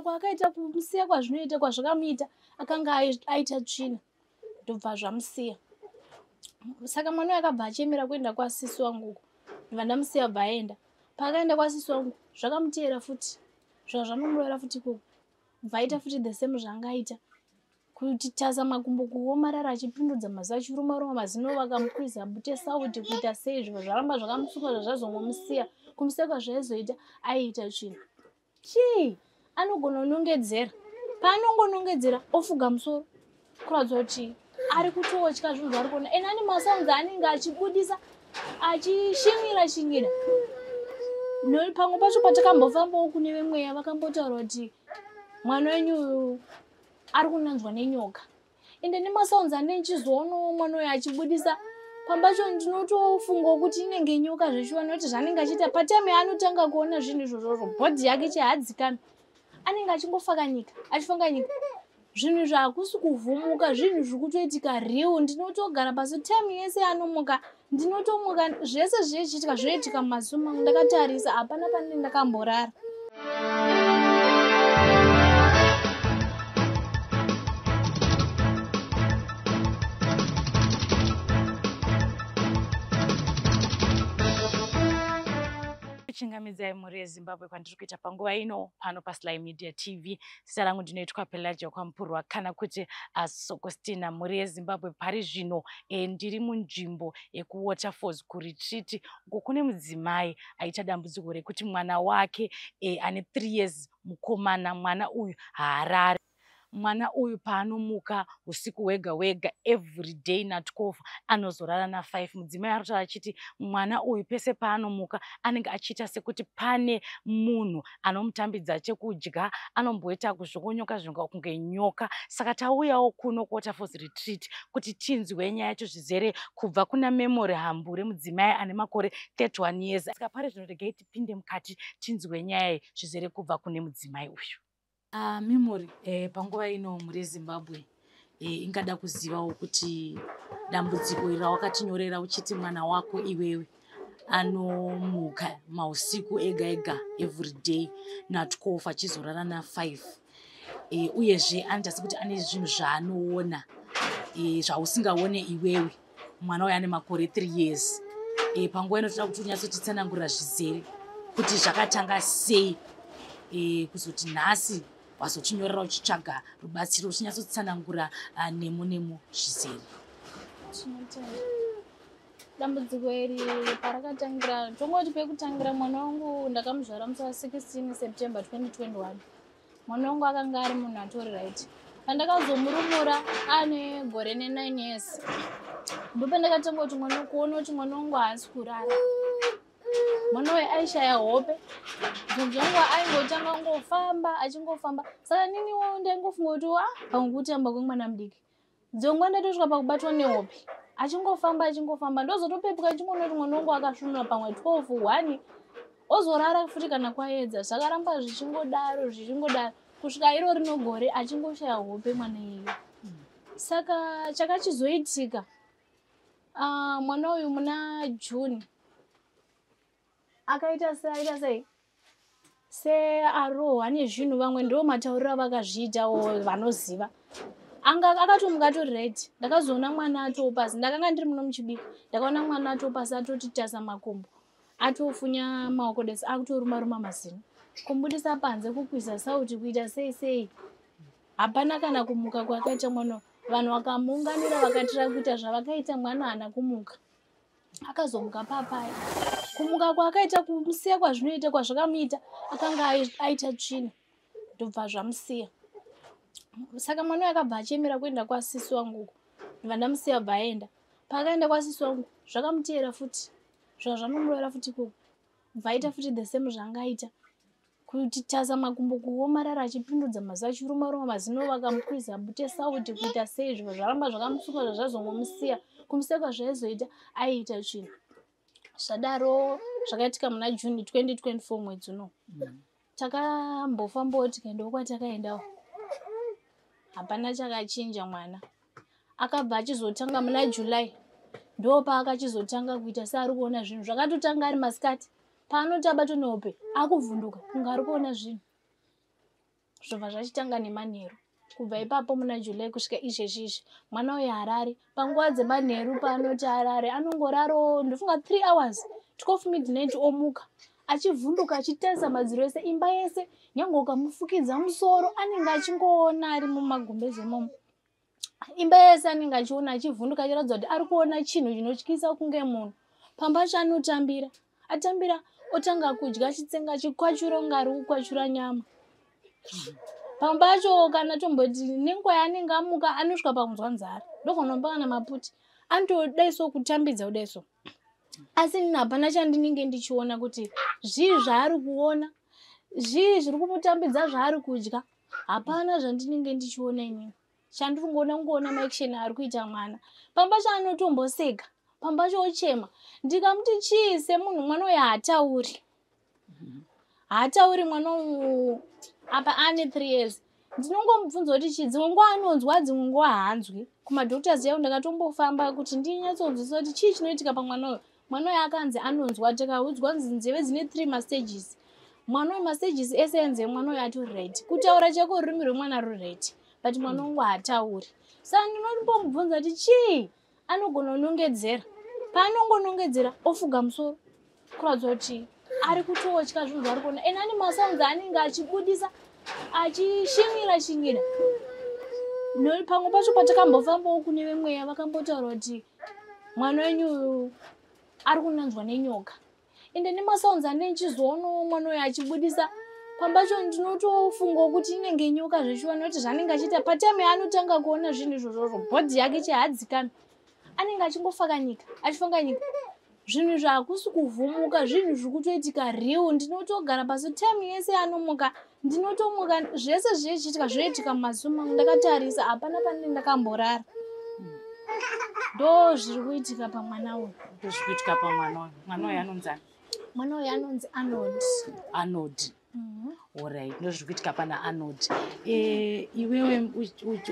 kwakaita kumusiya kwazvinoita kwazvakamuita akanga aita tsvina ndobva zvamusiya. Saka mwana akabva achiemera kuenda kwasisi wangu uko ndibva ndamusiya bva aenda paakaenda kwasisi wangu zvakamuteera futi zvaka zvanomurovera futi ikoko. Bva aita futi the same zvaangaita kuti tasa makumbo kuomarara achipindudza maziso achiruma ruma mazino vakamukwiza bute sauti kuita sei zvinhu zvaramba zvakamusunga zvazvazongomusiya kumusiya kwazvaizoita aiita tsvina. Chii anogona kunongedzera paanongonongedzera ofuga musoro. Kuratidza kuti ari kutotya zvinhu zvaari kuona. Ene ane masounds anenge achibudisa achishingira shingira pamwe pacho patakambofambawo kune vemweya vakambotaura kuti mwana wenyu ari kunanzwa nenyoka. Ende nemasounds ane nchizoonawo mwana uyu achibudisa. Pambacho ndinotofungawo kuti inenge nyoka zveshuwa nekuti zvaanenge achiita. Patime yaanotanga kuona zvinhu izvozvozvo bhodhi yake chihadzikami anenge achingofakanyika achifanganyika zvinhu zvakusi kuvhumuka zvinhu zviri kutoitika riu. Ndinotogara pasi time yese anomuka ndinotomuka zvese zvichiitika zvoitika mumaziso mangu. Ndakatarisa hapana pane ndakamborara kuchingamidzai mhuri yezimbabwe kwandiri kuita panguva ino pano pasly media tv zita rangu ndinoitwa pelagia kwamupurwa kana kuti asokostina mhuri yezimbabwe pari zvino e, ndiri munzvimbo yekuwaterfalls kuretreat. Uko kune mudzimai aita dambudziko rekuti mwana wake e, ane 3 years mukomana. Mwana uyu haarari mwana uyu paanomuka usiku hwega hwega every day na12 anozorara na5 mudzimai ari kutaura achiti mwana uyu pese paanomuka anenge achiita sekuti pane munhu anomutambidza chekudya anomboita kuzvokonyoka zvonga kunge nyoka. Saka tauyawo kuno kuwaterfalls retreat kuti tinzwe nyaya yacho zvizere kubva kuna memory hambure mudzimai ane makore 31 years. Saka pari zvino regai tipinde mukati tinzwe nyaya zvizere kubva kune mudzimai uyu Uh, memory eh, panguva ino muri yezimbabwe eh, ingada kuzivawo kuti dambudziko iri rawakatinyorera uchiti mwana wako iwewe. Anomuka mausiku ega ega everyday na12 achizorara na5 eh, uyezve anoita sekuti ane zvinhu zvaanoona eh, zvausingaone iwewe. Mwana uyo ane makore 3 years. Eh, panguva ino toda kuti unyatsotitsanangurira zvizere kuti zvakatanga sei? Eh, kuzoti nhasi wazotinyorera uchitsvaga rubatsiro uchinyatsotsanangura uh, nemo nemo zvizere. Dambudziko iri parakatangira tongoti pekutangira mwana wangu ndakamuzvara musi wa16 september 2021 mwana wangu akanga ari munhu atori right. Pandakazomurumura ane gore ne9 years. Ndopandakatanga kuti kuona kuti mwana wangu haasi kurara mwana uyu aishaya hope. Zvinhu zvangu aingotanga ngofamba achingofamba. Saka niniwo ndaingofunga kuti a pamwe kutamba kwemwana mudiki dzongwa ndatosvika pakubatwa nehope achingofamba achingofamba. Ndozotopepuka achimboona kuti mwana wangu akasvunura pamwe 12 1 ozorara futi kana kwaedza. Zvakaramba zvichingodaro zvichingodaro. Kusvika iro rinogore achingoshaya hope mwana iyeyo saka chakachizoitika uh, mwana uyu muna june akaita seaita sei? Searohwa nezvinhu vamwe ndo matauriro avakazviitawo vanoziva. Akatomuka atori right ndakazoona mwana atopasi ndakanga ndiri muno muchibiko ndakaona mwana atopasi atotitasa makumbo. Atofunya maoko desi akutoruma ruma mazino. Kumbudisa panze kukwisa sauti kuita sei sei. Hapana kana kumuka kwakaita mwana vanhu vakamuunganira vakatira kuita zvavakaita mwana haana kumuka. Akazomuka papaya kumuka kwaakaita kumusiya kwazvinoita kwazvakamuita akanga aita tsvina. Ndobva zvamusiya. Saka mwana akabva achiemera kuenda kwasisi wangu uko ndibva ndamusiya bva aenda. Paakaenda kwasisi wangu zvakamuteera futi. Zvaka zvanomurovera futi ikoko. Bva aita futi the same zvaangaita. Kuti tasa makumbo kuomarara achipindudza maziso achiruma ruma mazino vakamukwiza bute sauti kuita sei. Zvinhu zvaramba zvakamusunga zvazvazongomusiya kumusiya kwazvaizoita aiita tsvina zvadaro zvakaitika muna juni 2024 mwedzi uno. Takambofambawo tikaendawo kwatakaendawo. Hapana chakachinja mwana. Akabva achizotanga muna july ndo paakachizotanga kuita seari kuona zvinhu. Zvakatotanga ari masikati. Paanoti abatwa nehope akuvhunduka kunge ari kuona zvinhu. Zvobva zvachitanga nemanheru kubva ipapo muna july kusvika izvezvizvi mwana uyu harari panguva dzemanheru paanoti harare anongoraro ndofunga 3 hours 12 midnight omuka. Achivhunduka achitarisa madziro ese imba yese nyange ukamufukidza musoro anenge achingoona ari mumagumbezi imomo. Imba yese anenge achiona achivhunduka achiratidza kuti ari kuona chinhu chinotyisa kunge munhu. Pamba chaanotambira atambira otanga kudya achitsenga achikwachura kunge ari kukwachura nyama pambacho kana tomboti nenguva yaanenge amuka anosvika pakunzwa nzara. Ndokunombaka namaputi anotodaiso kutambidza kudaiso. Asi nini hapana chandinenge ndichiona kuti zvii zvaari kuona? Zvii zviri kumutambidza zvaari kudya? Hapana zvandinenge ndichiona inini. Chandiri kungoona kungoona maeksheni ari kuita mwana. Pamba chaanotomboseka pamba chochema ndikamuti chii semunhu mwana uyu haatauri. Haatauri mwana uyu apa ane three years. Ndinongomubvunza kuti chii dzimwe nguva anonzwa dzimwe nguva haanzwi. Kumadhoctors yau ndakatombofamba kuti ndinyatsonzwisa kuti chii chinoitika pamwana uyu. Mwana uyu akanzi anonzwa tikaudzwa nzi nzeve dzine three mastages. Mwana uyu mastages ese enzeve mwana uyu atori right kutaura chako rurimi rwemwana ruri right but mwana wangu haatauri. Saka ndinombomubvunza kuti chii? Anogona kunongedzera paanongonongedzera ofuga musoro. Kuratidza kuti ari kutotya zvinhu zvaari kuona ene ane masaunzi anenge achibudisa achishinyira shinyira pamwe pacho patakambofambawo kune vemweya vakambotaura kuti mwana wenyu ari kunanzwa nenyoka. Ende nemasaunzi anenge chizoonawo mwana uyu achibudisa. Pambacho ndinotofungawo kuti inenge nyoka zveshuwa nokuti zvanenge achiita. Patime yaanotanga kuona zvinhu izvozvozvo bhodhi yake chihadzikami anenge achingofakanyika achifanganyika zvinhu zvakusi kuvhumuka zvinhu zviri kutoitika riu. Ndinotogara pasi time yese anomuka ndinotomuka zvese zvichiitika zvoitika mumaziso mangu. Ndakatarisa hapana pane ndakamborara. Ndo zviri kuitika pamwana uyu. Ndozviri kuitika pamwana uyu. Mwana uyu anonzani mwana uyu anonzi anod anod orit ndozviri kuitika pana anod e, iwewe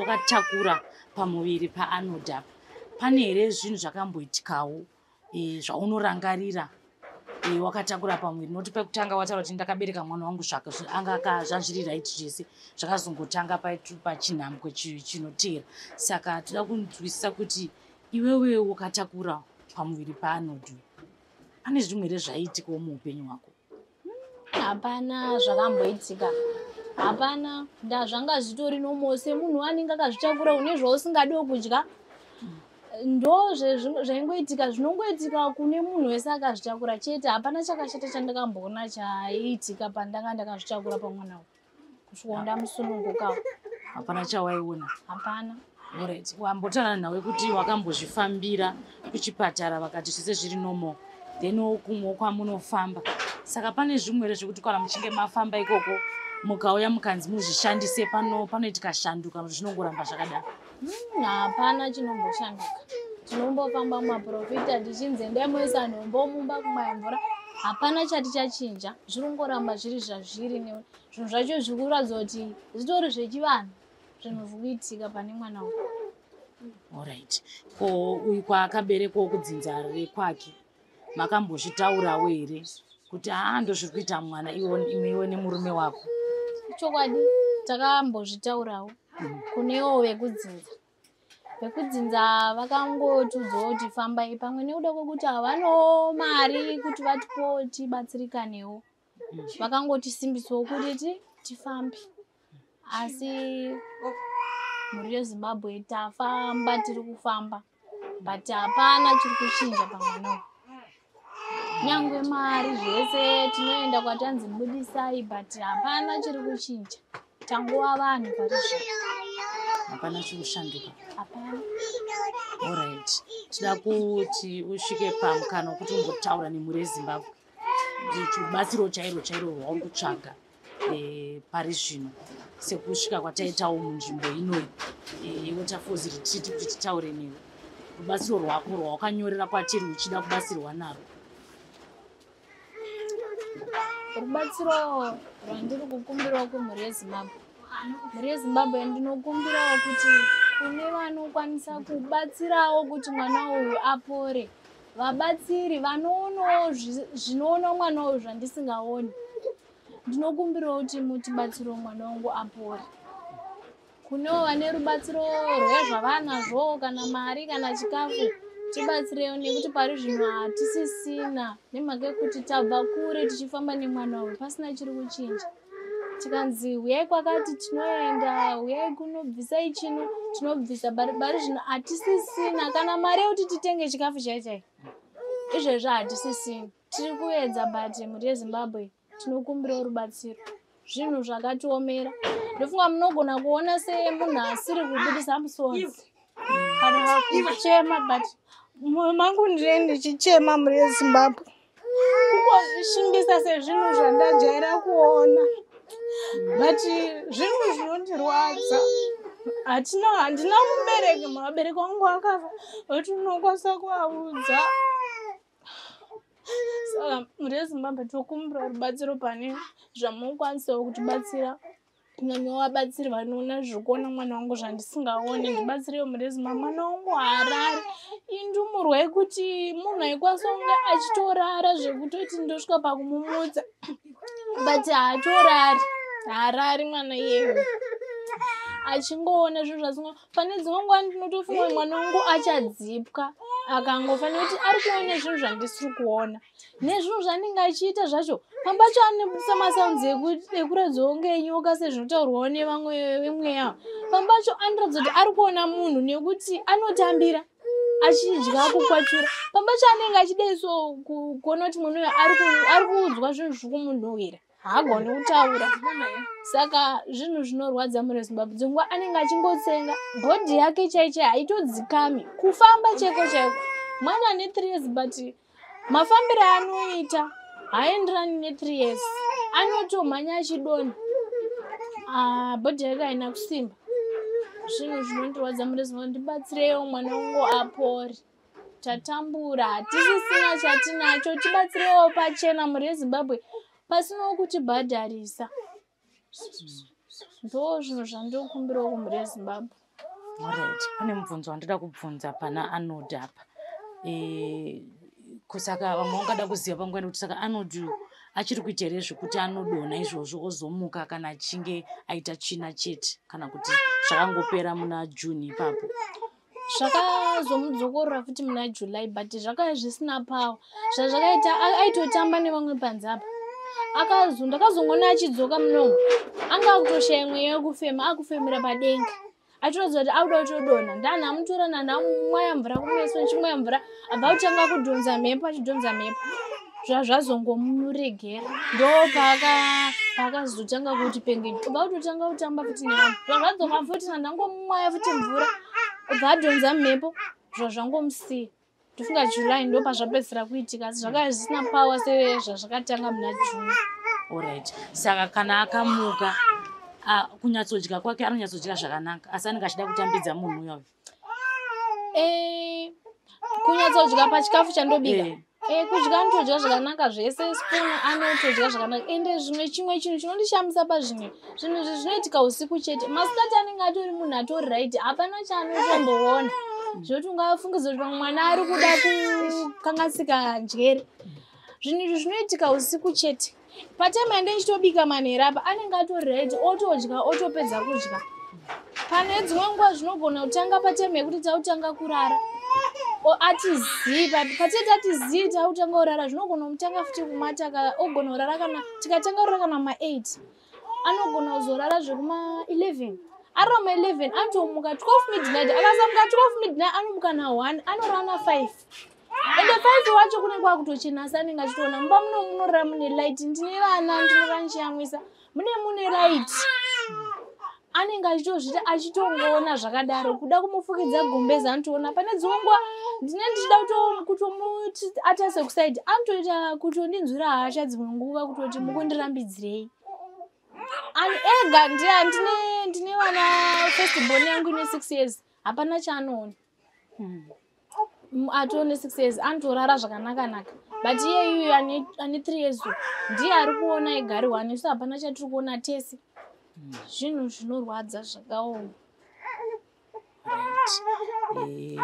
wakatakura pamuviri paanod apa. Pane here zvinhu zvakamboitikawo e, zvaunorangarira. E, wakatakura pamuviri noti pekutanga wataura kuti ndakabereka mwana wangu anga zvazviri right zvese zvakazongotanga pachinhambwe chinoteera saka toda kunzwisisa kuti iwewe wakatakura pamuviri paanodhu pane zvimwe here zvaiitikawo muupenyu hwako? Hapana zvakamboitika. Hapana ndazvanga zvitori nomose munhu anenge akazvitakura une zvausingadiwo kudya ndo zvaingoitika zvinongoitika kune munhu wese akazvitakura chete hapana chakashata chandakamboona chaiitika pandanga ndakazvitakura pamwana u kusvika ndamusunungukawo hapana chawaiona. Hapana. Orit wambotaura nawe kuti wakambozvifambira kuchipatara vakati zvese zviri normal then kumwe kwamunofamba saka pane zvimwere zvekuti kana muchinge mafamba ikoko mukauya mukanzi muzvishandise panoitika shanduka zvinongoramba zvakadaro hapana chinomboshanduka. Tinombofamba mumaprofita tichinzi endai moisa nhombo mumba kumaya mvura. Hapana chati chachinja. Zvirongoramba zviri zvazviri zvinhu zvacho zviri kuratidza kuti zvitori zvechivanhu zvinhu zviri kuitika pane mwana uyu. Orit ko uyu kwaakaberekwawo kudzinza rekwake makambozvitaurawo here kuti haa ndo zviri kuita mwana imwewo nemurume wako? Chokwadi takambozvitaurawo kunewo vekudzinza. Vekudzinza vakangotiudzawo kuti fambai pamwe nekuda kwekuti havanawo mari kuti vatipowo tibatsirikanewo vakangotisimbisawo kuti tifambe. Asi mhuri yezimbabwe tafamba tiri kufamba but hapana chiri kuchinja pamwana uyu. Nyangwe mari zvese tinoenda kwatanzi budisai but hapana chiri kuchinja tangova vanhu parizvo hapana chikushanduka hapana. Orit tida kuti usvike pamukana wekuti umbotaura nemhuri yezimbabwe. Chibatsiro chairo chairo rwauri kutsvaga pari zvino. Sekusvika kwataitawo munzvimbo inoyi watafozi rititi kuti titaure newe. Rubatsiro rwako rwawakanyorera kwatiri uchida kubatsirwa narwo rubatsiro rwandiri kukumbirawo kumhuri yezimbabwe. Mhuri yezimbabwe ndinokumbirawo kuti kune vanokwanisa kubatsirawo kuti mwana uyu apore. Vabatsiri vanoonawo zvinoona mwana uyu zvandisingaoni. Ndinokumbirawo kuti mutibatsirewo mwana wangu apore. Kunewo vane rubatsiro rwezvavanazvo kana mari kana chikafu tibatsirewo nekuti pari zvino hatisisina. Nemhaka yekuti tabva kure tichifamba nemwana uyu pasina chiri kuchinja. Tikanzi uyai kwakati tinoenda uyai kunobvisai chino tinobvisa. Bari bari zvino hatisisina. Kana mari yekuti titenge chikafu chai chai. Izvezvi hatisisina. Tiri kuedza but mhuri yezimbabwe tinokumbirawo rubatsiro. Zvinhu zvakatiomera. Ndofunga munogona kuona semunhu asiri kubudisa musodzi kana kuchema but mwoyo mangu ndine ndichichema mhuri yezimbabwe. Kungozvishimbisa sezvinhu zvandajaira kuona. But zvinhu zvinondirwadza. Hatina handina mubereki muvabereki wangu akafa. Kuti unokwanisa kuvaudza saka mhuri yezimbabwe tokumbira rubatsiro pane zvamunokwanisawo kutibatsira kunyanya vabatsiri vanoona zviri kuona mwana wangu zvandisingaoni ndibatsirewo mhuri yezimbabwe mwana wangu haarari. Indumurwa yekuti munhu aikwanisa kunge achitorara zvekutoti ndosvika pakumumutsa but haatorari haarari mwana iyeyo achingoona zvinhu zvasinga pane dzimwe nguva ndinotofunga kuti mwana wangu achadzipwa akangofanira kuti ari kuona zvinhu zvandisiri kuona. Nezvinhu zvanenge achiita zvacho pambacho anebudisa masaunzi ekuratidza kunge nyoka sezvinotaurwawo nevamwe vemweya. Pambacho anoratidza kuti ari kuona munhu nekuti anotambira achidya kukwatura pambacho anenge achidai so kuona kuti munhu uyo ari kuudzwa zvinhu zviri kumunhuhwira haagoni kutaura. Saka zvinhu zvinorwadza muri zimbabwe. Dzingwa anenge achingotsenga bhodhi yake chaichai haitodzikami. Kufamba chaiko chaiko mwana ane three years but mafambiro anoita haaenderani nethree years anotomhanya achidonha ah, bhodhi yake haina kusimba. Zvinhu zvinondirwadza muri zimbabwe ndibatsirewo mwana wangu apori tatambura hatisisina chatinacho. Tibatsirewo pachena muri yezimbabwe pasinawo kutibhadharisa ndo zvinhu zvandinokumbirawo kumhuri yezimbabwe orit pane mubvunzo wandida kubvunza pana anod apa kusaka vamwe vangada kuziva panguva nekuti saka anod achiri kuita here zvekuti anodonha izvozvo ozomuka kana achinge aita tsvina chete kana kuti zvakangopera muna juni ipapo? Zvakazomudzokorora futi muna july but zvakanga zvisina pawa zvazvakaita aitotamba nevamwe panze apa. Akazo ndakazongoona achidzoka munomo anga akutoshaya mweya wekufema akufemera padenga achitorodza kuti auda kutodonha ndanhamutora nanhamwaya mvura kumeso nchimwaya mvura abva kutanga kudhonza mhepo achidhonza mhepo. Zvazvazongomuregera ndo paakazotanga kuti pengeni ubva kutotanga kutamba futi nevanhu zvazvadzoka futi nandangomwaya futi mvura ubva adhonza mhepo zvazvangomusiya ndofunga july ndo pazvapedzisira kuitika asi zvakanga zvisina pawa sezvazvakatanga muna juni orit saka kana akamuka kunyatsodya kwake anonyatsodya zvakanaka. Asi anenge achida kutambidza munhu uyoyo eh, kunyatsodya pachikafu chandobika? E. Kudya anotodya zvakanaka zvese spunu anotodya zvakanaka. Ende zvimwe chimwe chinhu chinondishambisa pazvimwe zvinhu izvi zvinoitika usiku chete. Masikati anenge atori munhu atori right hapana chaanotomboona. Zvokuti ungafungidza kuti pamwe mwana ari kuda kukangasika njere. Zvinhu izvi zvinoitika usiku chete patime yande nchitobika manhero apa anenge atori right otodya otopedza kudya. Pane dzimwe nguva zvinogona kutanga patime yekuti tautanga kurara atizii patete atizii tautanga kurara zvinogona kumutanga futi kumataka ogona kurara kana tikatanga kurara kana ma8 anogona kuzorara zvekuma11 ari rama11 anotomuka 12 midnight akasamuka 12 midnight anomuka na1 anorara na5 ende 5 wacho kunenge kwakutochinasa anenge achitoona mumba muno munorara mune light. Ndine vana ndinorara ndichiyamwisa mune mune light. Anenge achitozvita achitongoona zvakadaro. Kuda kumufukidza gumbezi anotoona pane nguva ndine ndichida kutomuti atase kusaidi anotoita kutondinzwira hasha dzimwe nguva kutoti mukundirambidzirei. Ega ndine vana festibon yangu ine six years. Hapana chaanoona atoone six years anotorara zvakanakanaka. But iye iyoyo ane three years ndiye ari kuona egari one isu hapana chatiri kuona tese zvinhu zvinorwadza zvakaoma. Eh,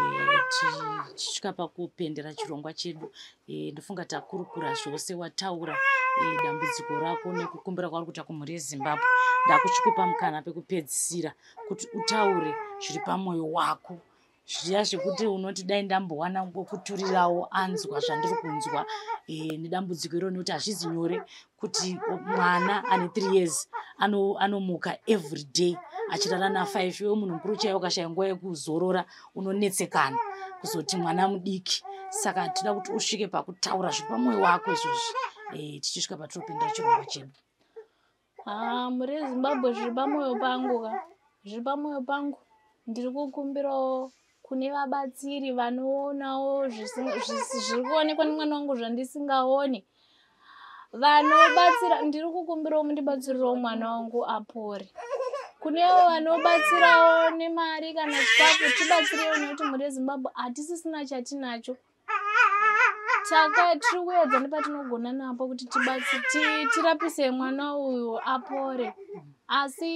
ti- tichisvika pakupendera chirongwa chedu. Eh, ndofunga takurukura zvose wataura. Eh, dambudziko rako nekukumbira kwauri kuita kumhuri yezimbabwe. Ndakuchikupa mukana pekupedzisira kuti utaure zviri pamwoyo wako zviya zvekuti unoti dai ndambowana wekuturirawo anzwa zvandiri kunzwa. Eh, nedambudziko iroro nekuti hazvizi nyore kuti mwana ane three years ano- anomuka every day achirara nafive. Iwe munhu mukuru chaiwo ukashaya nguva yekuzorora unonetsekana kuzoti mwana mudiki. Saka tinoda kuti usvike pakutaura zviri pamwoyo wako izvozvi Eh, tichisvika patiropindira chirongwa chedu. Haa mhuri yezimbabwe zviri pamwoyo pangu ka? Zviri pamwoyo pangu? Ndiri kukumbirawo kune vabatsiri vanoonawo zviri kuonekwa nemwana wangu zvandisingaoni. Vanobatsira ndiri kukumbirawo mundibatsirirewo mwana wangu apore. Kunevo vanobatsirawo nemari kana chikafu tibatsirewo nekuti mhuri yezimbabwe hatisisina chatinacho. Saka tiri kuedza nepatinogona napo kuti tirapise mwana uyu apore. Asi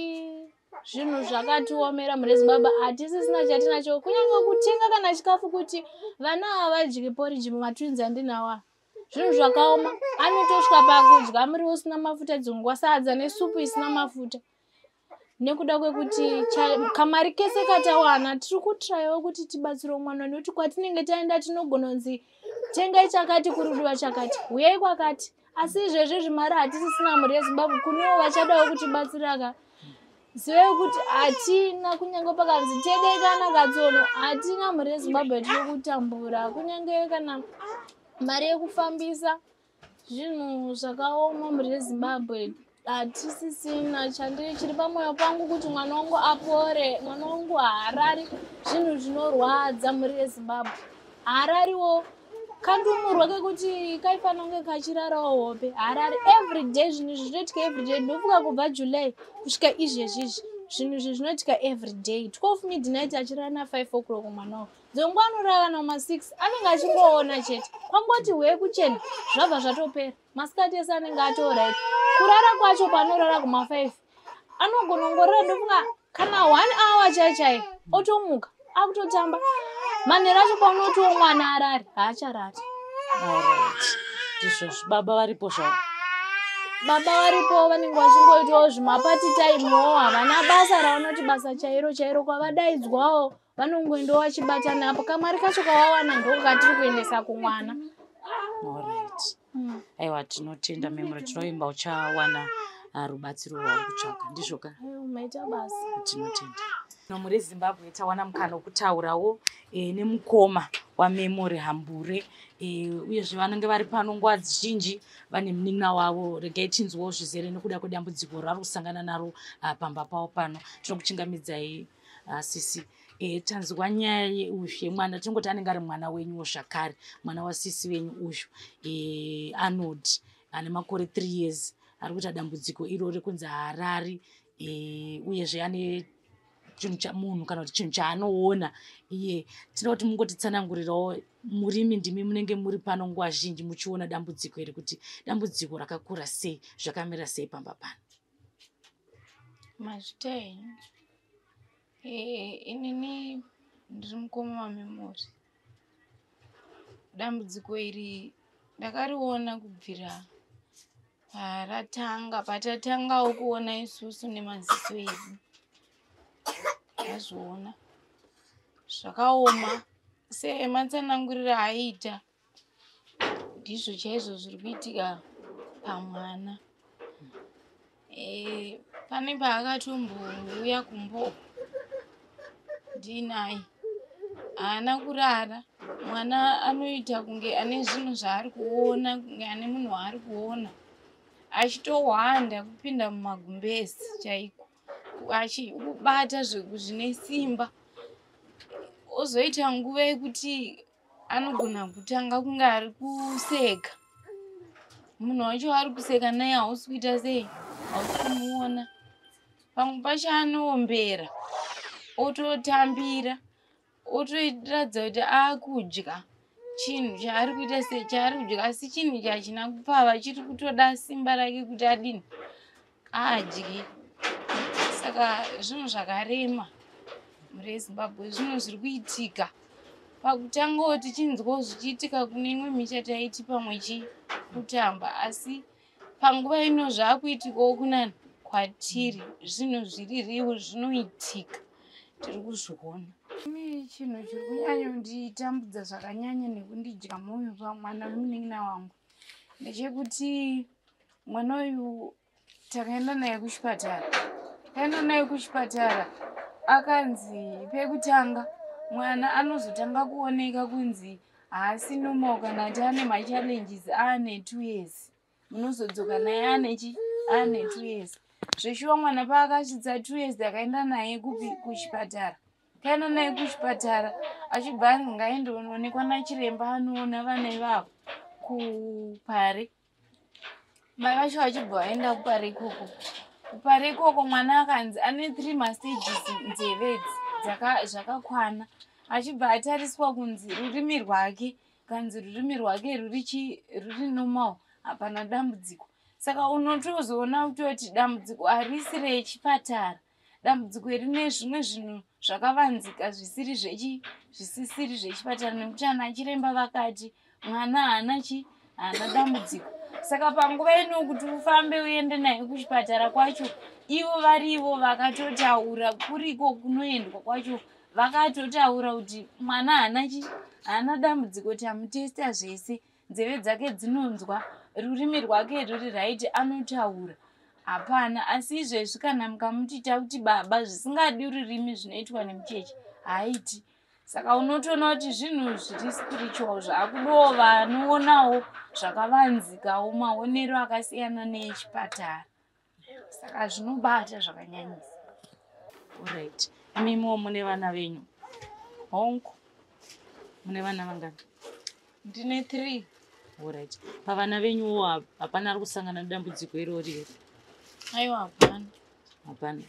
zvinhu zvakatiomera mhuri yezimbabwe hatisisina chatinacho. Kunyange kutenga kana chikafu kuti vana ava vadyi poriji mumatwinzi andinawa zvinhu zvakaoma. Anotosvika pakudya muriwo usina mafuta dzingwa sadza nesupu isina mafuta. Nekuda kwekuti kamari kese katawana tiri kutrayawo kuti tibatsirewo mwana nekuti kwatinenge taenda tinogona kunzi tengai chakati kurudiwa chakati. Uyai kwakati. Asi izvezvi zvimari hatisisina mhuri yezimbabwe. Kunewo vachadawo kutibatsira ka zivei kuti hatina kunyange pakanzi tegei kana katsono hatina mhuri yezimbabwe tiri kutambura kunyange kana mari yekufambisa zvinhu zvakaoma mhuri yezimbabwe hatisisina chandiri chiri pamwoyo pangu kuti mwana wangu apore mwana wangu haarari zvinhu zvinorwadza mhuri yezimbabwe. Haarariwo kandumurwa kekuti kaifanira kunge kachirarawo hope. Harari everyday zvinhu izvi zvinoitika everyday ndinofunga kubva july kusvika izvezvizvi zvinhu izvi zvinoitika everyday 12 midnight achirara na5 o'clock mwanawo dzongo anorara nama6 anenge achingoona chete. Kwangoti hwe kuchena zvabva zvatopera. Masikati ese anenge atorit kurara kwacho paanorara kuma5 anogona kungorara ndofunga kana one hour chaichai otomuka akutotamba manhero acho paunotiwo mwana arari haacharari alright ndizvozvo baba varipo zvavo. Baba varipo vanenge vachingoitawo zvimapati taimiwo havana basa ravanoti basa chairo chairo kwavadaidzwawo. Vanongoendawo vachibatana apo kamari kacho kavawana ndoko katiri kuendesa kumwana. Alright Mm. aiwa tinotenda memuro tinoimba uchawana ah, rubatsiro rwauri kutsvaga ndizvo ka. Maita basa. Tinotenda nomhuri yezimbabwe tawana mukana wokutaurawo e, nemukoma wamemori hambure. E, uyezve vanenge vari pano nguva zhinji vane munin'ina wavo. Regai tinzwawo zvizere nekuda kwedambudziko ravari kusangana naro ah, pamba pavo pano. Tinokuchingamidzai ah, sisi. E, tanzwa nyaya yeuzvu yemwana tinongoti anenge ari mwana wenyuwo zvakare mwana wasisi wenyu uyu e, arnold ane makore 3 years ari kuita dambudziko iro rekunzi haarari e, uyezve ane chinhu chamunhu kana kuti chinhu chaanoona. Iye tinoda kuti mungotitsanangurirawo murimi ndimi munenge muri pano nguva zhinji muchiona dambudziko iri kuti dambudziko rakakura sei zvakamira sei pamba pano. Mazvitai. Inini ndiri mukoma wamemori dambudziko iri ndakariona kubvira paratanga patatangawo kuona isusu nemaziso edu ndazviona zvakaoma. Sematsananguriro aiita ndizvo chaizvo zviri kuitika pamwana. Eh, pane paakatombouya kumbo ndinaye haana kurara. Mwana anoita kunge ane zvinhu zvaari kuona kunge ane munhu waari kuona. Achitohwanda kupinda mumagumbezi chaiko zveku zvine simba. Ozoita nguva yekuti anogona kutanga kunge ari kuseka. Munhu wacho ari kuseka naye hausi kuita sei? Hausi kumuona. Pamwe pacho anoombera ototambira otoratidza kuti aakudya chinhu chaari kuita sei chaari kudya asi chinhu ichi hachina kupfava chiri kutoda simba rake kuti adini? Adye saka zvinhu zvakarema mhuri yezimbabwe zvinhu zviri kuitika pakutangawo tichinzwawo zvichiitika kune imwe misha taiti pamwe chikutamba asi panguva ino zvaakuitikawo kunani kwatiri zvinhu zviri riwo zvinoitika tiri kuzviona. Ine chinhu chiri kunyanya kunditambudza zvakanyanya nekundidya mwoyo pamwana wemunin'ina wangu ndechekuti mwana uyu takaenda naye kuchipatara naye kuchipatara. Akanzi pekutanga mwana anozotanga kuoneka kunzi haasi normal kana kuti ane machallenges aane two years. Munozodzoka naye ane chi ane two years. Zveshuwa mwana paakasvitsa two years akaenda naye kupi kuchipatara. Kaenda naye kuchipatara achibva anzi ngaendoonekwa nachiremba anoona vana ivavo kupare mai vacho vachibva vaenda kupare ikoko kupare ikoko mwana akanzi ane three mastages nzevedzi zvakakwana. Achibva atariswa kunzi rurimi rwake kanzi rurimi rwake ruri normal hapana dambudziko. Saka unotozoona kutoti dambudziko harisi rechipatara dambudziko rine zvimwe zvinhu zvakavanzika zvisiri zvisisiri zvechipatara nekuti ana chiremba vakati mwana haana chi haana dambudziko saka panguva ino kuti ufambe uende naye kuchipatara kwacho ivo varivo vakatotaura kuriko kunoendwa kwacho vakatotaura kuti mwana haana chi haana dambudziko tamutesta zvese. Nzeve dzake dzinonzwa rurimi rwake ruri raiti anotaura. Hapana asi izvezvi kana mukamutita kuti baba zvisingadi rurimi zvinoitwa nemucheche haaiti saka unotoona kuti zvinhu zviri spiritual zvaakudawo vanoonawo zvakavanzikawo maonero akasiyana neechipatara saka zvinobata zvakanyanyisa. Oright imimiwo mune vana venyu? Hongu mune vana vangani? Ndine three. Oright pavana venyuwo hap- hapana ari kusangana nedambudziko irori here? Aiwa hapana. Hapana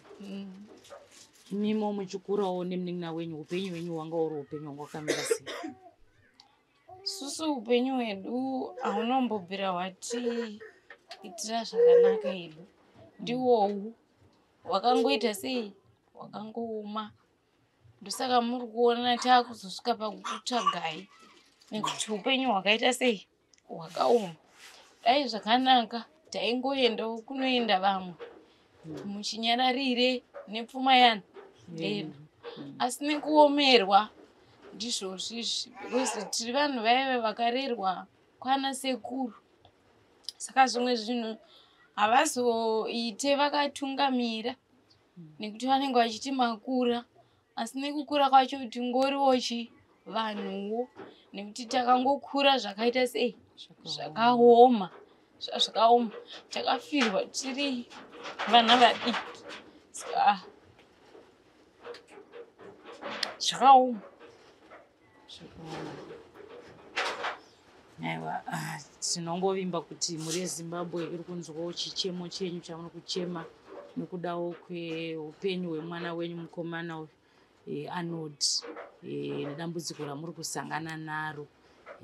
Imimiwo muchikurawo nemunin'ina wenyu upenyu hwenyu hwanga uri upenyu hwanga hwakamira sei? Susu upenyu hwedu haunombobvira hwatiitira zvakanaka hedu ndiwowu hwakangoita sei? Hwakangooma ndosaka muri kuona taakuzosvika pakutsvagai nekuti upenyu hwakaita sei? Hwakaoma. Dai zvakanaka. Taingoendawo kunoenda vamwe. Muchinyararire nepfuma yana ndedu asi nekuomerwa ndizvo zvizvi because tiri vanhu vaive vakarerwa kwana sekuru. Saka zvimwe zvinhu havazoite vakatungamira nekuti vanenge vachiti makura. Asi nekukura kwacho tingoriwo chi vanhuwo nekuti takangokura zvakaita sei? Zvakaoma. Zva- zvakaoma. Takafirwa tiri vana vadiki. Saka zvakaoma aiwa ah, tinongovimba kuti muri ezimbabwe iri kunzwawo chichemo chenyu chamuno kuchema nekudawo kweupenyu hwemwana wenyu mukomana uyu eh, arnold. Eh, nedambudziko ramuri kusangana naro.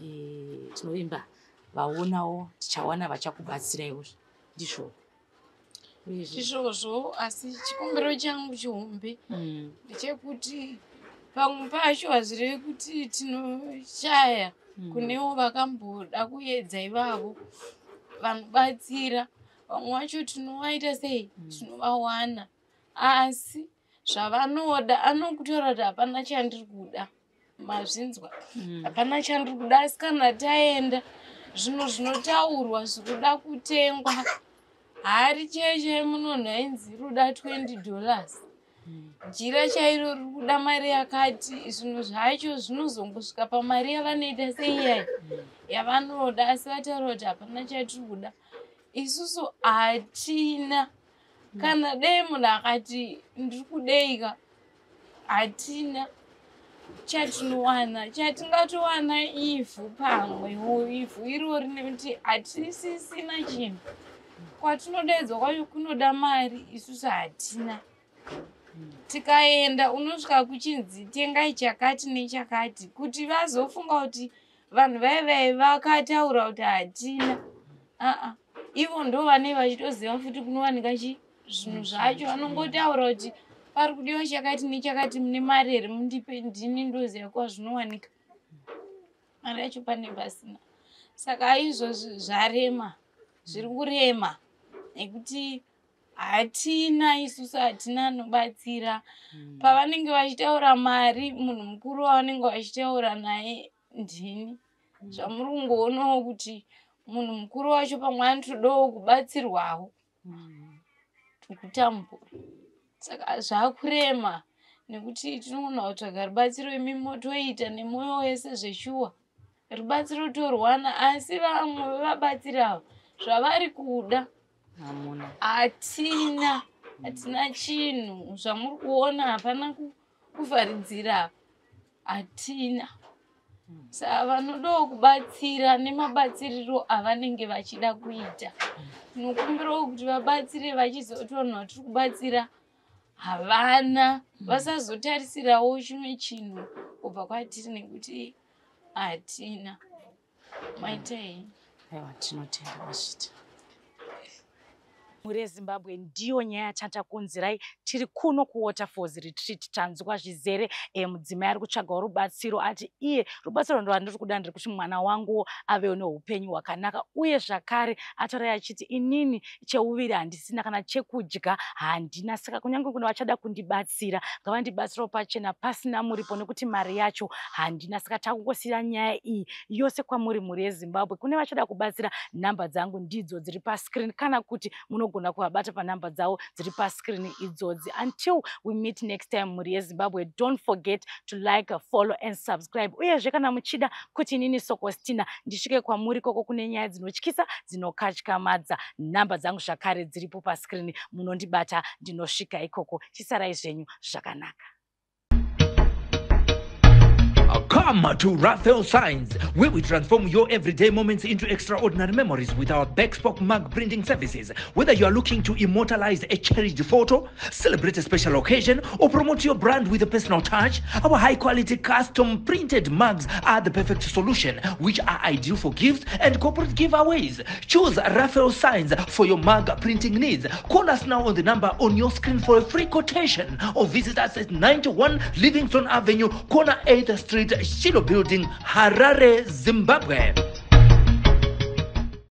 Eh, tinovimba vaonawo tichawana vachakubatsiraiwo ndizvo. Uyezve. Izvozvo asi chikumbiro changu chihombe Mm, ndechekuti pamwe pacho hazvirevi kuti tinoshaya mm, kunewo vakamboda kuedza ivavo vanobatsira vamwe vacho tinovaita sei? Mm. tinovawana. Asi zvavanoda anokutaura kuti hapana chandiri kuda. Mazvinzwa. Mm, hapana chandiri kuda asi kana taenda zvinhu zvinotaurwa zvirikuda kutengwa. Hari cheche munonhu ainzi ruda 20 dollars jira chairo riri kuda mari yakati zvinhu zvacho zvinozongosvika pamari yavanoita seiyai yavanoda asi vataura kuti hapana chatiri kuda isusu hatina. Kana dei munhu akati ndiri kudeika hatina. Chatinowana chatingatowana ivhu pamwewo ivhu irori nekuti hatisisina chinhu. Kwatinodaidzwa kwacho kunoda mari isusu hatina tikaenda unosvika kuchinzi tengai chakati nechakati kuti vazofunga kuti vanhu vaivai vakataura kuti hatina. Aa ivo ndo vanei vachitoziva futi kunowanika chi zvinhu zvacho. Vanongotaura kuti pari kudiwa chakati nechakati mune mari here mundipe ndini ndoziva kuva zvinowanika. Mari yacho pane pasina. Saka izvozvi zvarema zviri kurema. Nekuti hatina isusu hatina anobatsira. Pavanenge vachitaura mari munhu mukuru wavanenge vachitaura naye ndini. Zvamuri kungoonawo kuti munhu mukuru wacho pamwe anotodawo kubatsirwawo. Kutambura saka zvaakurema nekuti tinogona kutsvaga rubatsiro imi motoita nemwoyo wese zveshuwa. Rubatsiro torwana asi vamwe vevabatsiravo zvavari kuda. hamuna hatina hatina chinhu. Zvamuri kuona hapana ku- kuvharidzira. Hatina. Saka vanodawo kubatsira nemabatsiriro avanenge vachida kuita. Tinokumbirawo kuti vabatsire vachizotoona tiri kubatsira havana. Vasazotarisirawo chimwe chinhu kubva kwatiri nekuti hatina. Maitai aiwa tinotenda mashita mhuri yezimbabwe ndiyo nyaya yatatakunzirai tiri kuno kuwaterfalls retreat tanzwa zvizere e, mudzimai ari kutsvagawo rubatsiro ati iye rubatsiro ndo randiri kuda ndiri kuti mwana wanguwo avewo neupenyu hwakanaka uye zvakare ataurai achiti inini cheuviri handisina kana chekudya handina saka kunyange kuna vachada kundibatsira ngavandibatsirawo pachena pasina muripo nekuti mari yacho handina saka takungosiyira nyaya iyi yose kwamuri mhuri yezimbabwe kune vachada kubatsira nhamba dzangu ndidzo dziri pascreen kana kuti munogona kuvabata panhamba dzavo dziri pascreen idzodzi. Until we meet next time mhuri yezimbabwe don't forget to like follow and subscribe. Uyezve kana muchida kuti inini sokostina ndisvike kwamuri koko kune nyaya dzinotyisa dzinokatyamadza nhamba dzangu zvakare dziripo pascreen munondibata ndinosvika ikoko. Chisarai zvenyu zvakanaka Come to Raphael Signs, where we transform your everyday moments into extraordinary memories with our Backspoke mug printing services. Whether you are looking to immortalize a cherished photo, celebrate a special occasion, or promote your brand with a personal touch, our high quality custom printed mugs are the perfect solution, which are ideal for gifts and corporate giveaways. Choose Raphael Signs for your mug printing needs. Call us now on the number on your screen for a free quotation or visit us at 91 Livingston Avenue, corner 8th Street, Shilo Building, Harare, Zimbabwe.